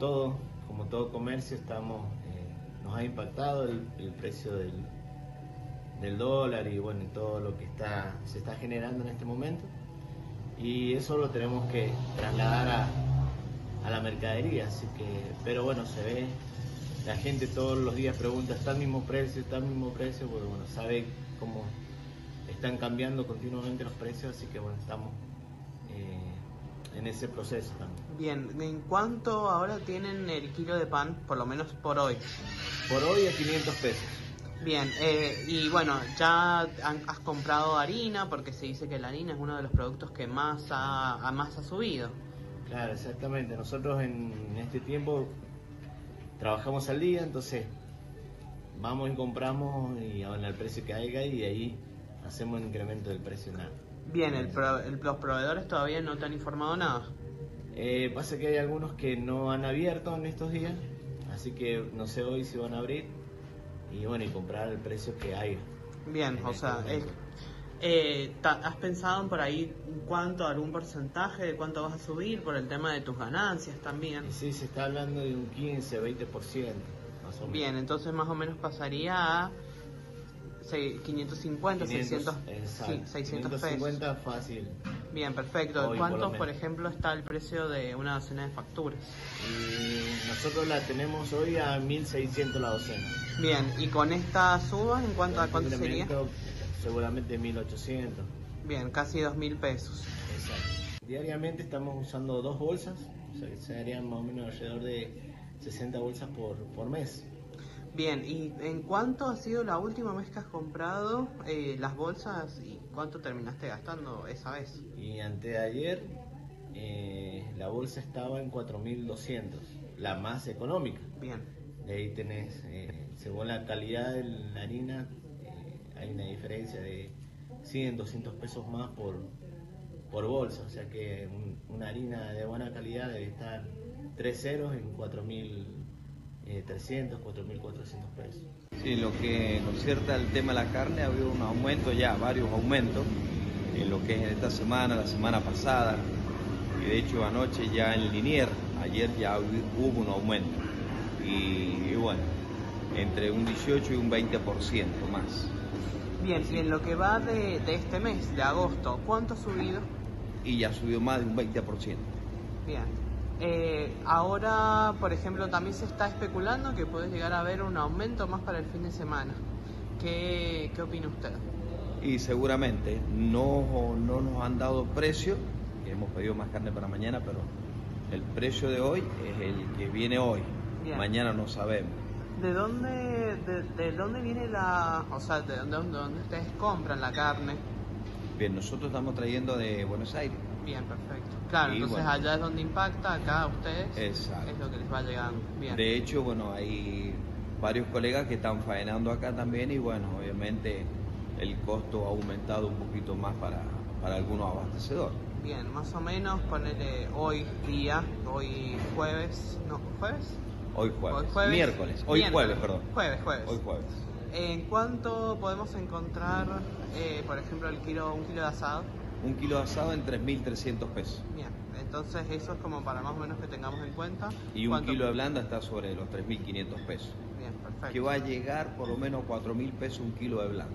todo, como todo comercio, estamos, eh, nos ha impactado el, el precio del, del dólar y bueno, todo lo que está, se está generando en este momento. Y eso lo tenemos que trasladar a, a la mercadería, así que, pero bueno, se ve, la gente todos los días pregunta, ¿está al mismo precio? ¿Está al mismo precio? Porque bueno, sabe cómo están cambiando continuamente los precios, así que bueno, estamos eh, en ese proceso también. Bien, ¿en cuánto ahora tienen el kilo de pan, por lo menos por hoy? Por hoy a 500 pesos. Bien, eh, y bueno, ya han- has comprado harina, porque se dice que la harina es uno de los productos que más ha, a más ha subido. Claro, exactamente. Nosotros en este tiempo trabajamos al día, entonces vamos y compramos y el precio que haya y ahí hacemos el incremento del precio. Nada. Bien, el pro- el- los proveedores todavía no te han informado nada. Eh, pasa que hay algunos que no han abierto en estos días, así que no sé hoy si van a abrir y bueno, y comprar el precio que haya. Bien, En o este sea, es- eh, ¿has pensado por ahí cuánto, algún porcentaje de cuánto vas a subir por el tema de tus ganancias también? Y sí, se está hablando de un 15, 20%, más o menos. Bien, entonces más o menos pasaría a sei- 550, 600, exacto, sí, 600 pesos. 550 fácil. Bien, perfecto. Hoy, por ¿Cuánto, por, ejemplo, está el precio de una docena de facturas? Y nosotros la tenemos hoy a 1600 la docena. Bien, y con esta suba, ¿en cuánto, a cuánto sería? Seguramente 1800. Bien, casi dos mil pesos. Exacto. Diariamente estamos usando dos bolsas, o sea que serían más o menos alrededor de 60 bolsas por, por mes. Bien, ¿y en cuánto ha sido la última vez que has comprado eh, las bolsas y cuánto terminaste gastando esa vez? Y anteayer eh, la bolsa estaba en 4200, la más económica. Bien, De ahí tenés, eh, según la calidad de la harina, eh, hay una diferencia de 100, 200 pesos más por, por bolsa. O sea que un- una harina de buena calidad debe estar 3 ceros en 4.300, 4.400 pesos. Sí, lo que concierta el tema de la carne ha habido un aumento ya, varios aumentos, en lo que es en esta semana, la semana pasada, y de hecho anoche ya en Linier, ayer ya hubo hubo un aumento, y, y bueno, entre un 18 y un 20% más. bien, y en lo que va de, de este mes, de agosto, ¿cuánto ha subido? Y ya subió más de un 20%. Bien. Eh, ahora, por ejemplo, también se está especulando que puede llegar a haber un aumento más para el fin de semana. ¿Qué, qué opina usted? Y seguramente no, no nos han dado precio, hemos pedido más carne para mañana, pero el precio de hoy es el que viene hoy. Bien. Mañana no sabemos. ¿De dónde, de, de dónde viene la... o sea, de dónde, de dónde ustedes compran la carne? Bien, nosotros estamos trayendo de Buenos Aires. Bien, perfecto. Claro, Y entonces bueno. allá es donde impacta, acá a ustedes Exacto. es lo que les va llegando. Bien. De hecho, bueno, hay varios colegas que están faenando acá también y bueno, obviamente el costo ha aumentado un poquito más para, para algunos abastecedores. Bien, más o menos ponele hoy día, hoy jueves, no, jueves? Hoy jueves. Hoy jueves. Miércoles. Hoy Miércoles. jueves, perdón. Jueves, jueves. Hoy jueves. ¿En cuánto podemos encontrar, eh, por ejemplo, el kilo, un kilo de asado? Un kilo de asado en 3.300 pesos. Bien, entonces eso es como para más o menos que tengamos en cuenta. Y un kilo de blanda está sobre los 3.500 pesos. Bien, perfecto. Que va a llegar por lo menos a 4.000 pesos un kilo de blanda.